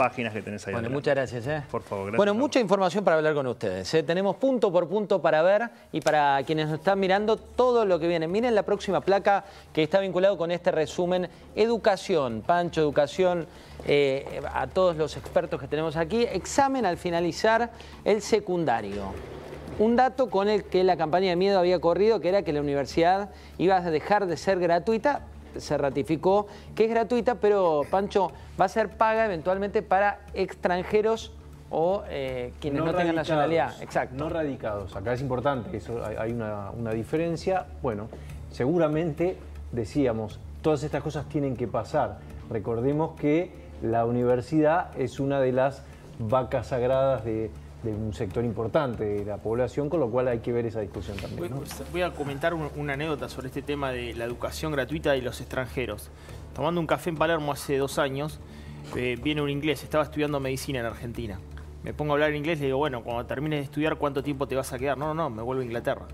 páginas que tenés ahí. Bueno, muchas gracias. ¿eh? Por favor, gracias. Bueno, mucha información para hablar con ustedes. ¿eh? Tenemos punto por punto para ver y para quienes nos están mirando todo lo que viene. Miren la próxima placa que está vinculado con este resumen. Educación, Pancho, educación, eh, a todos los expertos que tenemos aquí. Examen al finalizar el secundario. Un dato con el que la campaña de miedo había corrido, que era que la universidad iba a dejar de ser gratuita, se ratificó que es gratuita, pero Pancho va a ser paga eventualmente para extranjeros o eh, quienes no, tengan nacionalidad. Exacto. No radicados. Acá es importante, eso hay una, una diferencia. Bueno, seguramente decíamos, todas estas cosas tienen que pasar. Recordemos que la universidad es una de las vacas sagradas de, de un sector importante de la población, con lo cual hay que ver esa discusión también. Voy, a comentar una anécdota sobre este tema de la educación gratuita y los extranjeros. Tomando un café en Palermo hace dos años, eh, viene un inglés, estaba estudiando medicina en Argentina. Me pongo a hablar inglés y le digo, bueno, cuando termines de estudiar, ¿cuánto tiempo te vas a quedar? No, no, no, me vuelvo a Inglaterra.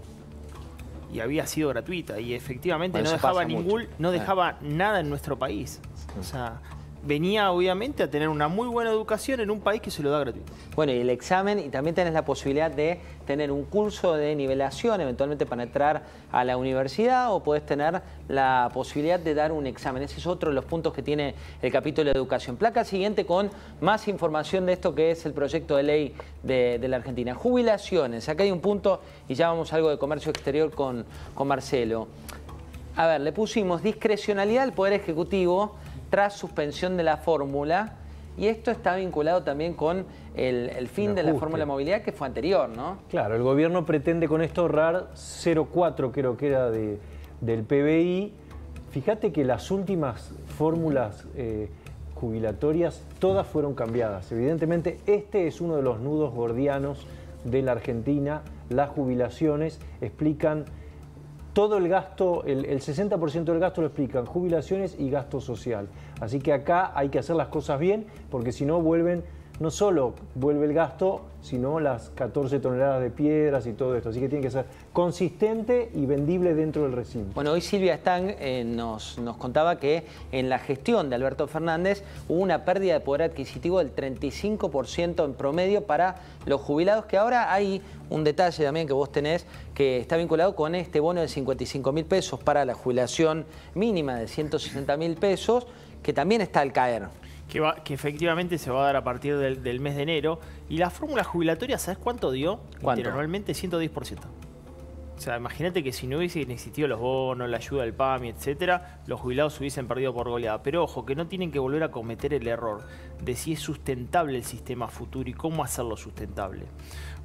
Y había sido gratuita y efectivamente no dejaba, ningún, no dejaba nada en nuestro país. O sea, venía obviamente a tener una muy buena educación en un país que se lo da gratuito. Bueno, y el examen, y también tenés la posibilidad de tener un curso de nivelación, eventualmente para entrar a la universidad, o podés tener la posibilidad de dar un examen. Ese es otro de los puntos que tiene el capítulo de educación. Placa siguiente con más información de esto que es el proyecto de ley de, la Argentina. Jubilaciones, acá hay un punto, y ya vamos a algo de comercio exterior con, con Marcelo. A ver, le pusimos discrecionalidad al Poder Ejecutivo tras suspensión de la fórmula. Y esto está vinculado también con el, fin de la fórmula de movilidad que fue anterior, ¿no? Claro, el gobierno pretende con esto ahorrar 0,4 creo que era de, del PBI. Fíjate que las últimas fórmulas eh, jubilatorias todas fueron cambiadas. Evidentemente este es uno de los nudos gordianos de la Argentina. Las jubilaciones explican todo el gasto, el, 60% del gasto lo explican jubilaciones y gasto social. Así que acá hay que hacer las cosas bien porque si no vuelven, no solo vuelve el gasto, sino las 14 toneladas de piedras y todo esto. Así que tiene que ser consistente y vendible dentro del recinto. Bueno, hoy Silvia Stang eh, nos, nos contaba que en la gestión de Alberto Fernández hubo una pérdida de poder adquisitivo del 35% en promedio para los jubilados, que ahora hay un detalle también que vos tenés que está vinculado con este bono de 55 mil pesos para la jubilación mínima de 160 mil pesos, que también está al caer. Que, que, efectivamente se va a dar a partir del, mes de enero. Y la fórmula jubilatoria, ¿sabes cuánto dio? ¿Cuánto? Normalmente 110%. O sea, imagínate que si no hubiesen existido los bonos, la ayuda del PAMI, etcétera, los jubilados hubiesen perdido por goleada. Pero ojo, que no tienen que volver a cometer el error de si es sustentable el sistema futuro y cómo hacerlo sustentable.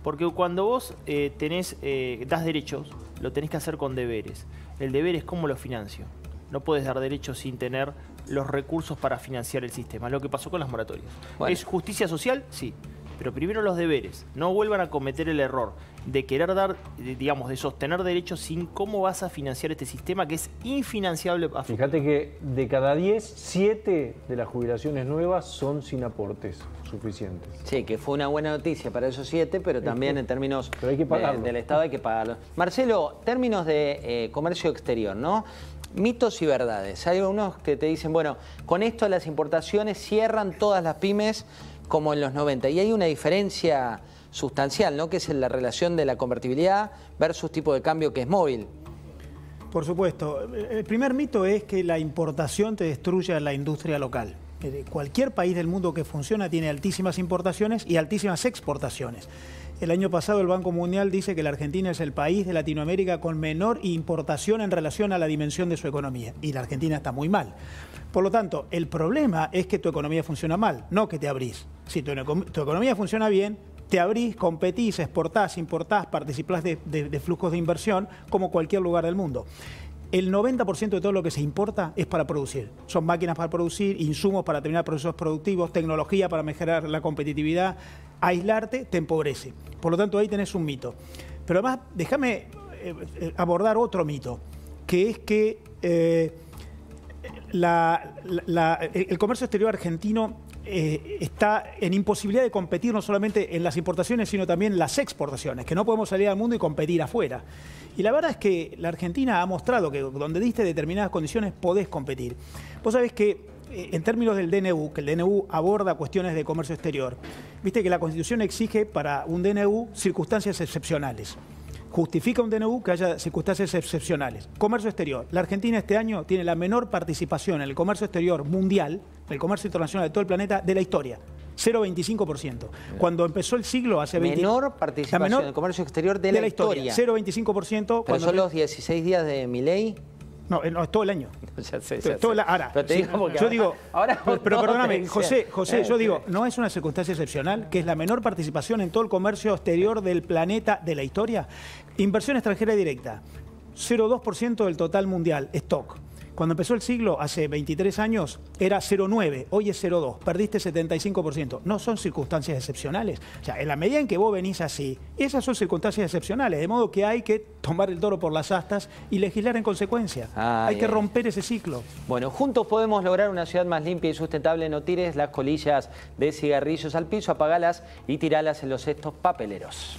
Porque cuando vos eh, tenés, eh, das derechos, lo tenés que hacer con deberes. El deber es cómo lo financio. No puedes dar derechos sin tener los recursos para financiar el sistema. Lo que pasó con las moratorias. ¿Es justicia social? Sí pero primero los deberes. No vuelvan a cometer el error de querer dar, digamos, de sostener derechos sin cómo vas a financiar este sistema que es infinanciable. Fíjate que de cada 10, 7 de las jubilaciones nuevas son sin aportes suficientes. Sí, que fue una buena noticia para esos 7, pero también en términos del Estado hay que pagarlo. Marcelo, términos de eh, comercio exterior, ¿no? Mitos y verdades. Hay unos que te dicen, bueno, con esto las importaciones cierran todas las pymes como en los 90. Y hay una diferencia sustancial, ¿no? Que es la relación de la convertibilidad versus tipo de cambio que es móvil. Por supuesto. El primer mito es que la importación te destruye la industria local. Eh, cualquier país del mundo que funciona tiene altísimas importaciones y altísimas exportaciones. El año pasado el Banco Mundial dice que la Argentina es el país de Latinoamérica con menor importación en relación a la dimensión de su economía. Y la Argentina está muy mal. Por lo tanto, el problema es que tu economía funciona mal, no que te abrís. Si tu, economía funciona bien, te abrís, competís, exportás, importás, participás de, de flujos de inversión como cualquier lugar del mundo. El 90% de todo lo que se importa es para producir. Son máquinas para producir, insumos para terminar procesos productivos, tecnología para mejorar la competitividad. Aislarte te empobrece. Por lo tanto, ahí tenés un mito. Pero además, déjame eh, eh, abordar otro mito, que es que eh, el comercio exterior argentino está en imposibilidad de competir no solamente en las importaciones, sino también en las exportaciones, que no podemos salir al mundo y competir afuera. Y la verdad es que la Argentina ha mostrado que donde diste determinadas condiciones podés competir. Vos sabés que en términos del DNU, que el DNU aborda cuestiones de comercio exterior, viste que la Constitución exige para un DNU circunstancias excepcionales. Justifica un DNU que haya circunstancias excepcionales. Comercio exterior. La Argentina este año tiene la menor participación en el comercio exterior mundial, el comercio internacional de todo el planeta, de la historia. 0,25%. Cuando empezó el siglo, hace 20 Menor participación en el comercio exterior de, la, historia. 0,25%. Pero son los 16 días de mi ley. No, no, es todo el año. Ya sé, Todo- ya todo sé. la- ahora, Pero te sí, digo porque yo ahora- digo, ahora pero, perdóname, José. José, Eh, yo digo, no es una circunstancia excepcional, que es la menor participación en todo el comercio exterior del planeta de la historia. Inversión extranjera directa, 0,2% del total mundial, stock. Cuando empezó el siglo, hace 23 años, era 0,9, hoy es 0,2, perdiste 75%. No son circunstancias excepcionales. O sea, en la medida en que vos venís así, esas son circunstancias excepcionales, de modo que hay que tomar el toro por las astas y legislar en consecuencia. Ay, hay que romper ese ciclo. Bueno, juntos podemos lograr una ciudad más limpia y sustentable. No tires las colillas de cigarrillos al piso, apagalas y tiralas en los cestos papeleros.